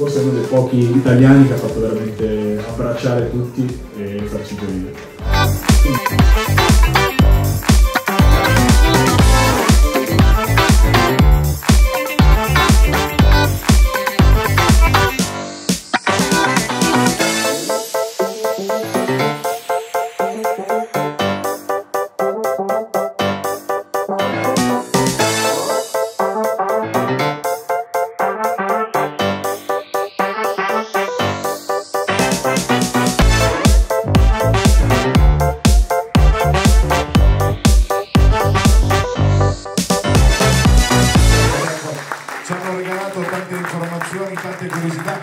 forse è uno dei pochi italiani che ha fatto veramente abbracciare tutti e farci gioire. tante informazioni, tante curiosità.